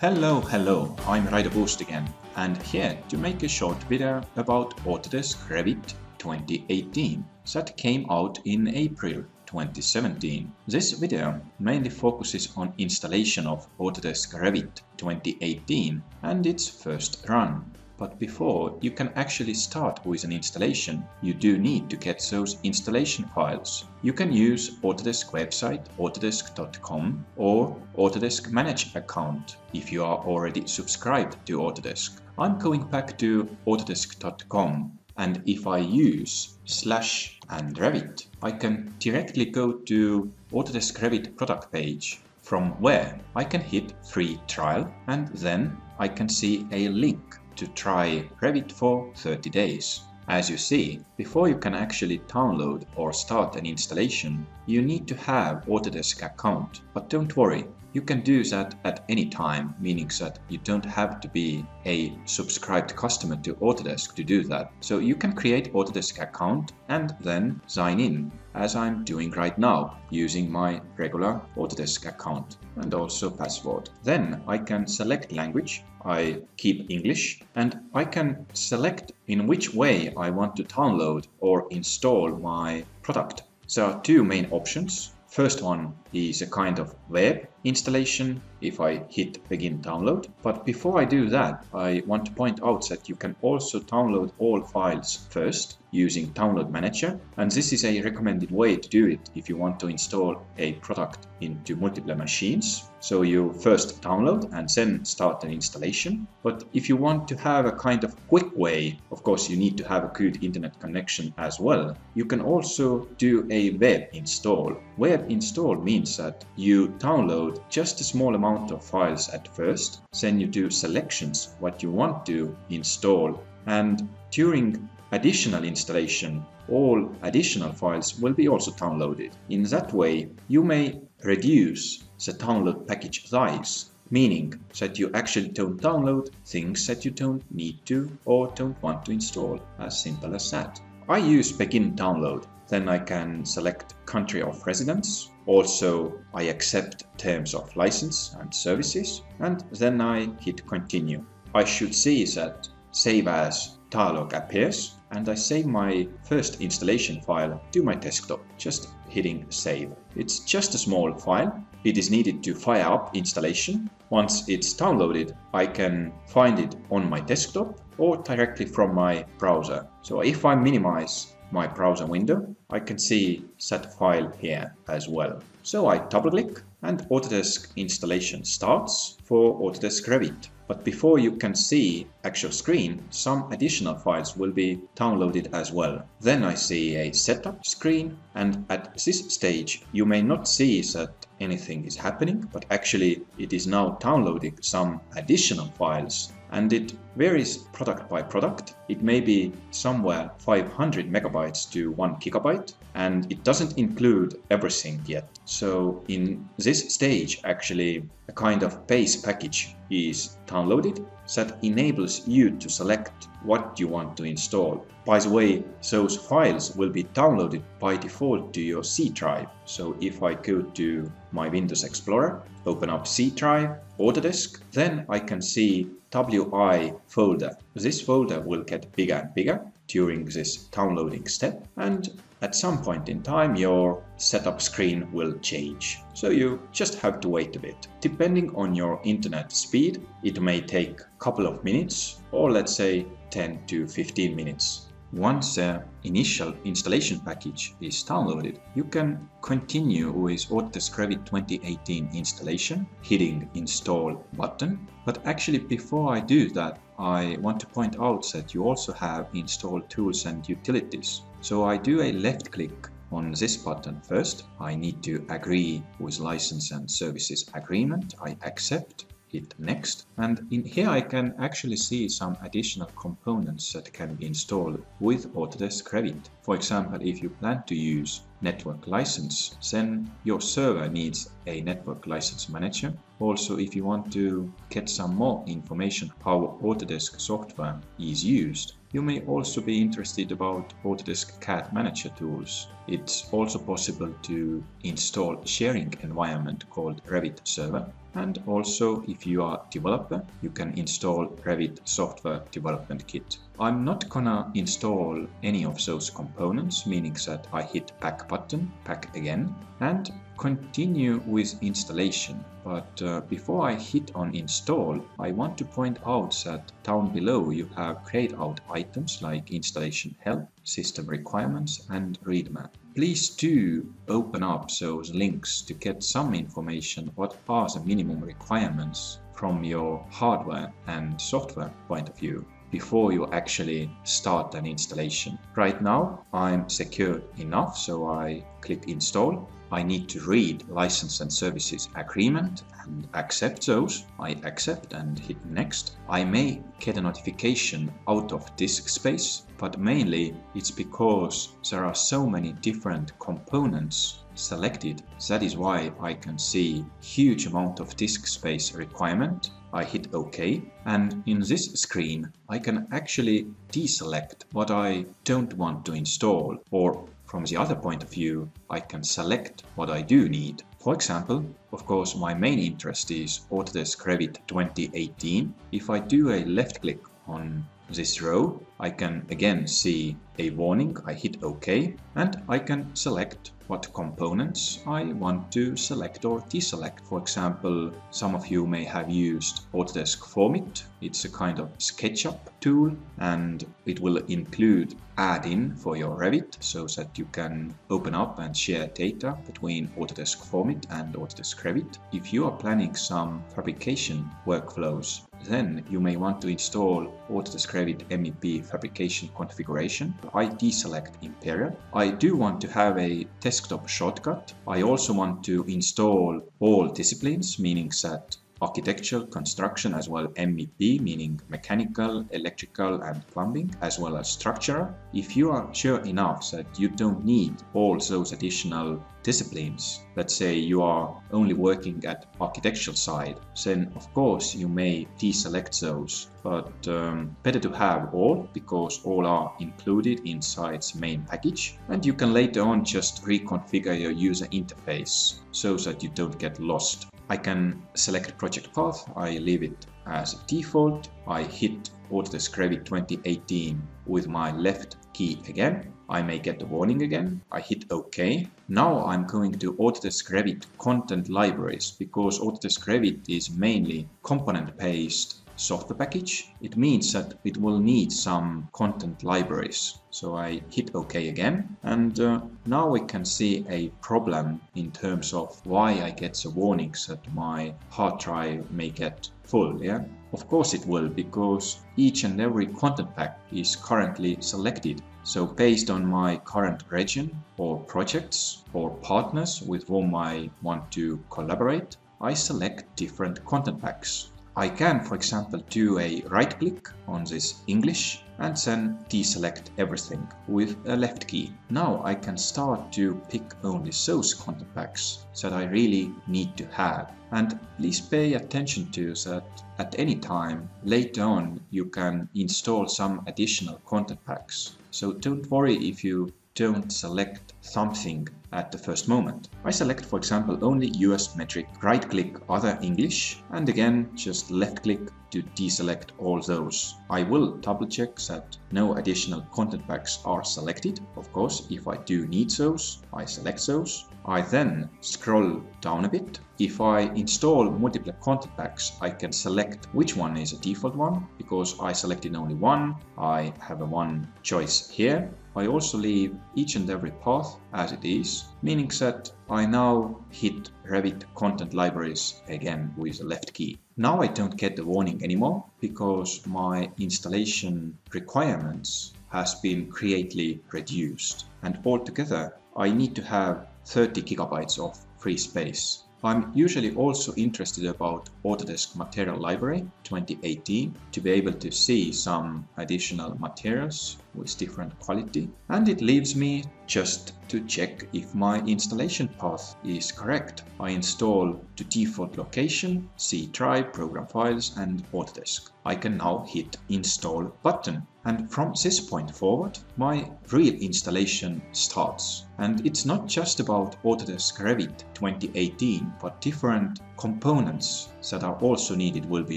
Hello, hello, I'm Raido Puust again, and here to make a short video about Autodesk Revit 2018 that came out in April 2017. This video mainly focuses on installation of Autodesk Revit 2018 and its first run. But before you can actually start with an installation, you do need to get those installation files. You can use Autodesk website autodesk.com or Autodesk Manage account if you are already subscribed to Autodesk. I'm going back to autodesk.com and if I use slash and Revit, I can directly go to Autodesk Revit product page from where I can hit free trial and then I can see a link to try Revit for 30 days. As you see, before you can actually download or start an installation, you need to have Autodesk account. But don't worry, you can do that at any time, meaning that you don't have to be a subscribed customer to Autodesk to do that. So you can create Autodesk account and then sign in, as I'm doing right now, using my regular Autodesk account and also password. Then I can select language, I keep English, and I can select in which way I want to download or install my product. There are two main options. First one is a kind of web installation if I hit begin download. But before I do that, I want to point out that you can also download all files first using Download Manager. And this is a recommended way to do it if you want to install a product into multiple machines. So you first download and then start an installation. But if you want to have a kind of quick way, of course, you need to have a good internet connection as well. You can also do a web install. Web install means that you download just a small amount of files at first, then you do selections what you want to install, and during additional installation, all additional files will be also downloaded. In that way, you may reduce the download package size, meaning that you actually don't download things that you don't need to or don't want to install, as simple as that. I use begin download, then I can select country of residence, also I accept terms of license and services, and then I hit continue. I should see that save as dialog appears and I save my first installation file to my desktop, just hitting save. It's just a small file. It is needed to fire up installation. Once it's downloaded, I can find it on my desktop or directly from my browser. So if I minimize my browser window, I can see that file here as well. So I double click and Autodesk installation starts for Autodesk Revit. But before you can see actual screen, some additional files will be downloaded as well. Then I see a setup screen and at this stage you may not see that anything is happening, but actually it is now downloading some additional files and it varies product by product. It may be somewhere 500 megabytes to 1 gigabyte and it doesn't include everything yet. So in this stage actually a kind of base package is downloaded that enables you to select what you want to install. By the way, those files will be downloaded by default to your C drive. So if I go to my Windows Explorer, open up C drive, Autodesk, then I can see WI folder. This folder will get bigger and bigger during this downloading step and at some point in time your setup screen will change. So you just have to wait a bit. Depending on your internet speed, it may take a couple of minutes or let's say 10 to 15 minutes. Once the initial installation package is downloaded, you can continue with Autodesk Revit 2018 installation, hitting install button. But actually before I do that, I want to point out that you also have installed tools and utilities. So I do a left click on this button first. I need to agree with license and services agreement. I accept hit next and in here I can actually see some additional components that can be installed with Autodesk Revit. For example, if you plan to use network license, then your server needs a network license manager. Also, if you want to get some more information how Autodesk software is used, you may also be interested about Autodesk CAD Manager tools. It's also possible to install sharing environment called Revit Server. And also, if you are developer, you can install Revit Software Development Kit. I'm not gonna install any of those components, meaning that I hit back button, back again, and continue with installation. But uh, before I hit on install, I want to point out that down below you have grayed out items like installation help, system requirements and read map. Please do open up those links to get some information what are the minimum requirements from your hardware and software point of view before you actually start an installation. Right now I'm secure enough so I click install I need to read license and services agreement and accept those. I accept and hit next. I may get a notification out of disk space, but mainly it's because there are so many different components selected. That is why I can see huge amount of disk space requirement. I hit OK and in this screen I can actually deselect what I don't want to install or from the other point of view, I can select what I do need. For example, of course, my main interest is Autodesk Revit 2018. If I do a left click on this row, I can again see a warning. I hit OK and I can select what components I want to select or deselect. For example, some of you may have used Autodesk FormIt. It's a kind of SketchUp tool and it will include add-in for your Revit so that you can open up and share data between Autodesk FormIt and Autodesk Revit. If you are planning some fabrication workflows, then you may want to install Autodesk Revit MEP fabrication configuration. I deselect Imperial. I do want to have a desktop shortcut. I also want to install all disciplines, meaning that architectural construction as well MEP, meaning mechanical, electrical and plumbing, as well as structural. If you are sure enough that you don't need all those additional disciplines, let's say you are only working at architectural side, then of course you may deselect those, but um, better to have all because all are included inside the main package and you can later on just reconfigure your user interface so that you don't get lost. I can select project path, I leave it as default, I hit Autodesk Revit 2018 with my left key again, I may get a warning again, I hit OK. Now I'm going to Autodesk Revit content libraries because Autodesk Revit is mainly component based software package, it means that it will need some content libraries. So I hit OK again and uh, now we can see a problem in terms of why I get the warnings that my hard drive may get full. Yeah, Of course it will because each and every content pack is currently selected. So based on my current region or projects or partners with whom I want to collaborate, I select different content packs. I can, for example, do a right click on this English and then deselect everything with a left key. Now I can start to pick only those content packs that I really need to have. And please pay attention to that at any time later on you can install some additional content packs. So don't worry if you don't select something at the first moment. I select for example only US metric, right click other English and again just left click to deselect all those. I will double check that no additional content packs are selected. Of course, if I do need those, I select those. I then scroll down a bit. If I install multiple content packs, I can select which one is a default one. Because I selected only one, I have a one choice here. I also leave each and every path as it is, meaning that I now hit Revit content libraries again with the left key. Now I don't get the warning anymore because my installation requirements has been greatly reduced and altogether I need to have 30 gigabytes of free space. I'm usually also interested about Autodesk Material Library 2018 to be able to see some additional materials with different quality and it leaves me just to check if my installation path is correct. I install to default location, C drive, program files and Autodesk. I can now hit install button and from this point forward my real installation starts. And it's not just about Autodesk Revit 2018 but different components that are also needed will be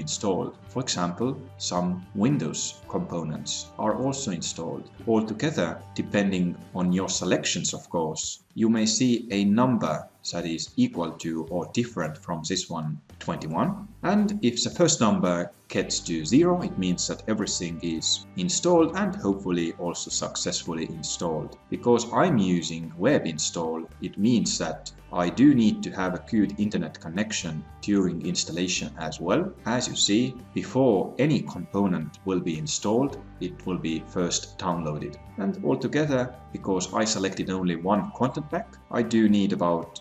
installed. For example, some Windows components are also installed. Altogether, depending on your selections of course, you may see a number that is equal to or different from this one 21 and if the first number gets to 0 it means that everything is installed and hopefully also successfully installed. Because I'm using web install it means that I do need to have a good internet connection during installation as well. As you see, before any component will be installed, it will be first downloaded. And altogether, because I selected only one content pack, I do need about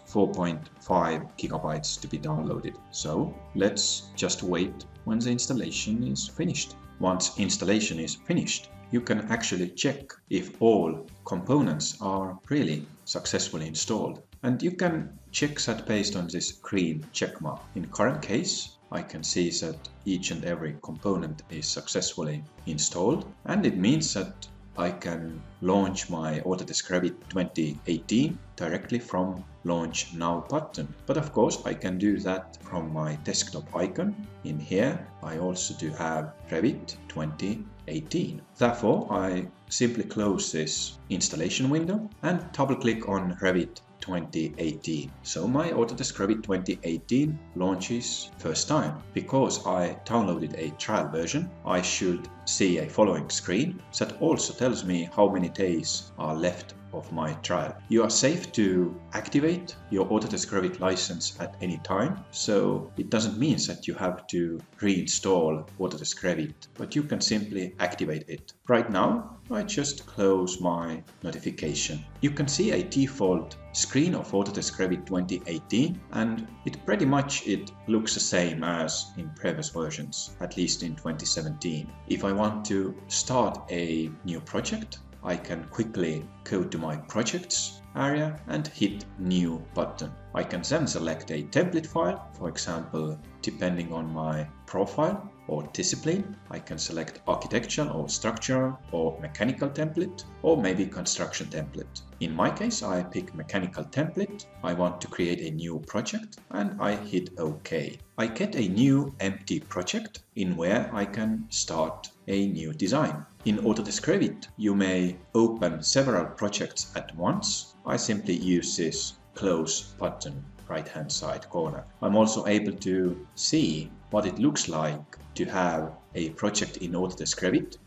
4.5 gigabytes to be downloaded. So let's just wait when the installation is finished. Once installation is finished, you can actually check if all components are really successfully installed. And you can check that based on this green checkmark. In current case, I can see that each and every component is successfully installed and it means that I can launch my Autodesk Revit 2018 directly from launch now button. But of course I can do that from my desktop icon. In here I also do have Revit 2018. Therefore I simply close this installation window and double click on Revit 2018. So my Autodesk Revit 2018 launches first time. Because I downloaded a trial version, I should see a following screen that also tells me how many days are left of my trial. You are safe to activate your Autodesk Revit license at any time, so it doesn't mean that you have to reinstall Autodesk Revit, but you can simply activate it. Right now, I just close my notification. You can see a default screen of Autodesk Revit 2018 and it pretty much it looks the same as in previous versions, at least in 2017. If I want to start a new project, I can quickly go to my projects area and hit new button. I can then select a template file, for example, depending on my profile or discipline, I can select architecture or structural or mechanical template or maybe construction template. In my case, I pick mechanical template. I want to create a new project and I hit OK. I get a new empty project in where I can start a new design. In Autodesk Revit, you may open several projects at once. I simply use this close button right hand side corner. I'm also able to see what it looks like to have a project in Autodesk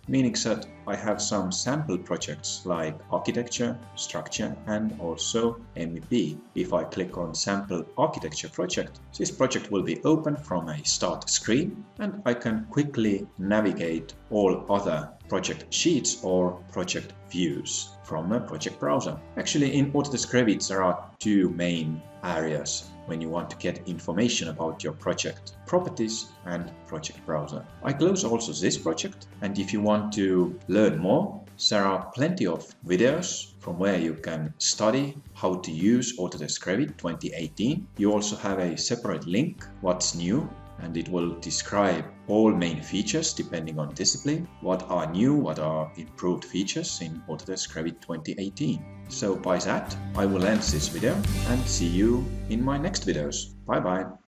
meaning that I have some sample projects like architecture, structure and also MEP. If I click on sample architecture project, this project will be open from a start screen and I can quickly navigate all other project sheets or project views from a project browser. Actually in Autodesk Revit there are two main areas when you want to get information about your project, properties and project browser. I close also this project and if you want to learn more, there are plenty of videos from where you can study how to use Autodesk Revit 2018. You also have a separate link, what's new, and it will describe all main features depending on discipline, what are new, what are improved features in Autodesk Revit 2018. So by that, I will end this video and see you in my next videos. Bye bye.